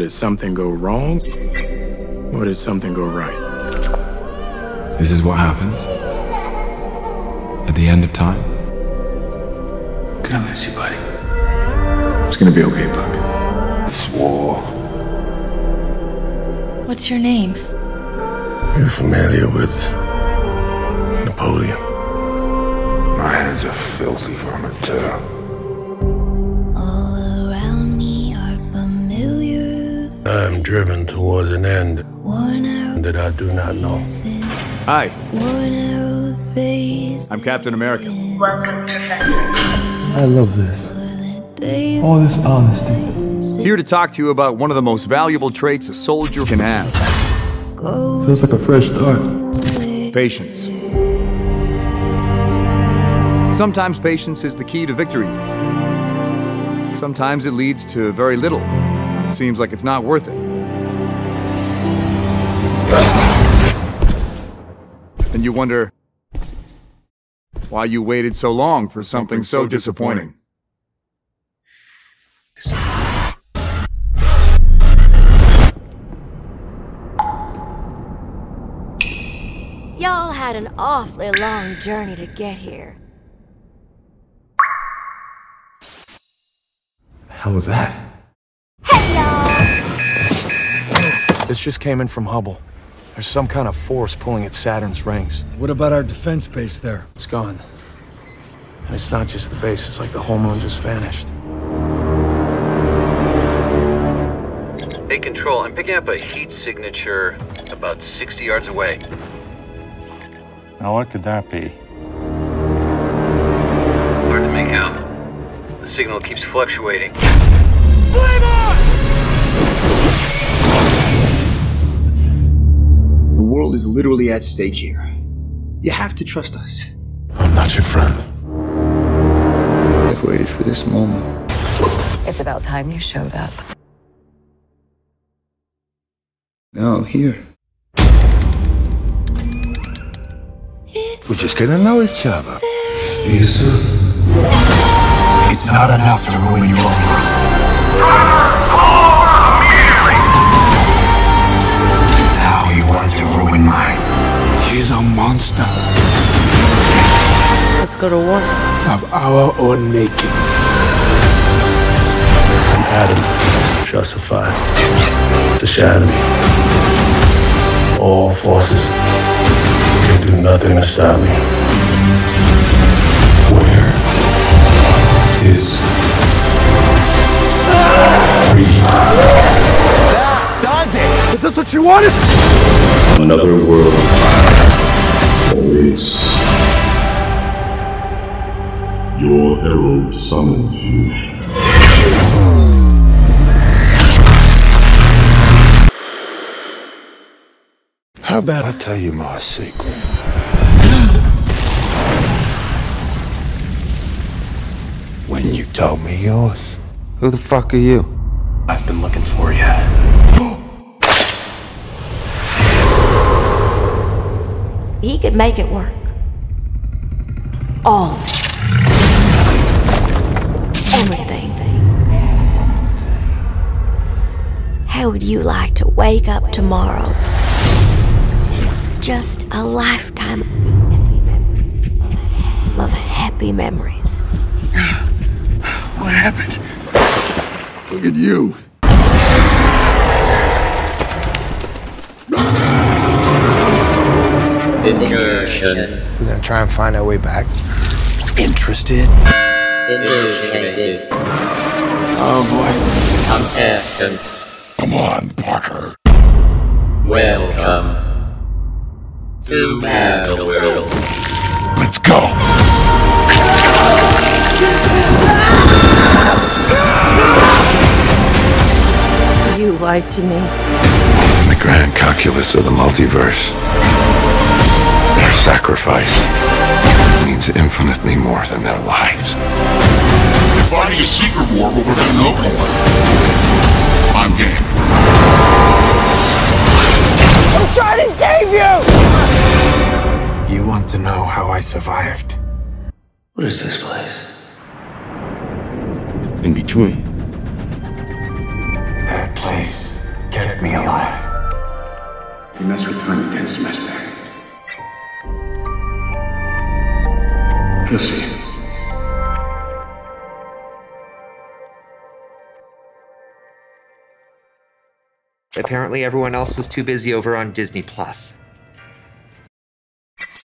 So did something go wrong? Or did something go right? This is what happens at the end of time. Gonna miss you, buddy. It's gonna be okay, Buck. This war. What's your name? You're familiar with Napoleon? My hands are filthy from it, too. I am driven towards an end worn out that I do not know. Hi, worn out face. I'm Captain America. Welcome, Professor. I love this. All this honesty. Here to talk to you about one of the most valuable traits a soldier can have go Feels like a fresh start. patience. Sometimes patience is the key to victory. Sometimes it leads to very little. It seems like it's not worth it. And you wonder why you waited so long for something so disappointing. Y'all had an awfully long journey to get here. hell was that? This just came in from Hubble. There's some kind of force pulling at Saturn's rings. What about our defense base there? It's gone. And it's not just the base, it's like the whole moon just vanished. Hey, Control, I'm picking up a heat signature about 60 yards away. Now, what could that be? Hard to make out. The signal keeps fluctuating. The world is literally at stake here. You have to trust us. I'm not your friend. I've waited for this moment. It's about time you showed up. Now I'm here. We're just gonna know each other. See you soon. It's not enough to ruin your world. Mine. He's a monster Let's go to war. Of our own making. An atom justifies to shatter me. All forces can do nothing to stop me. Where is free? Is this what you wanted? Another world awaits. Your herald summons you. How about I tell you my secret? when you told me yours. Who the fuck are you? I've been looking for you. He could make it work. All. Everything. How would you like to wake up tomorrow? Just a lifetime of happy memories. What happened? Look at you. Incursion. We're gonna try and find our way back. Interested? Initiated. Oh boy. Contestants, Come on, Parker. welcome to Battleworld. Let's go. You lied to me. In the grand calculus of the multiverse, their sacrifice means infinitely more than their lives. We're fighting a secret war, but we're gonna one. I'm game. I'm trying to save you! You want to know how I survived? What is this place? In between. That place kept me alive. You mess with time, it tends to mess back. See. Apparently, everyone else was too busy over on Disney Plus.